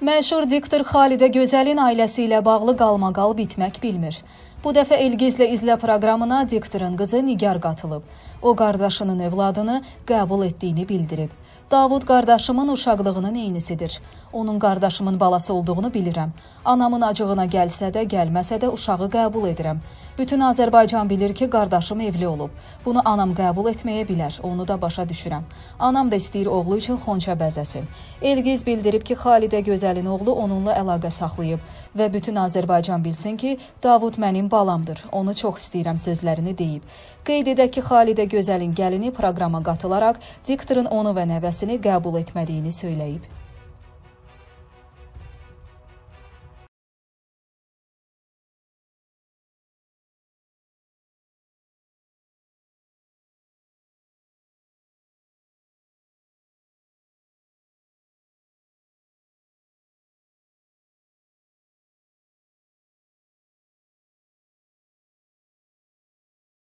Məşhur diktor Xalidə Gözəlin ailəsi ilə bağlı qalmaqal bitmək bilmir. Bu dəfə Elgizlə izlə proqramına diktorun qızı Nigar qatılıb. O qardaşının övladını qəbul etdiyini bildirib. Davud qardaşımın uşaqlığının eynisidir. Onun qardaşımın balası olduğunu bilirəm. Anamın acığına gəlsə də, gəlməsə də uşağı qəbul edirəm. Bütün Azərbaycan bilir ki, qardaşım evli olub. Bunu anam qəbul etməyə bilər, onu da başa düşürəm. Anam da istəyir oğlu üçün xonça bəzəsin. Elgiz bildirib ki, Xalidə Gözəlin oğlu onunla əlaqə saxlayıb və bütün Azərbaycan bilsin ki, Davud mənim balamdır. Onu çox istəyirəm sözlərini deyib. Qeyd edək ki, Xalidə Gözəlin gəlini proqrama qatılaraq diktorun onu və nəvəsini qəbul etmədiyini söyləyib.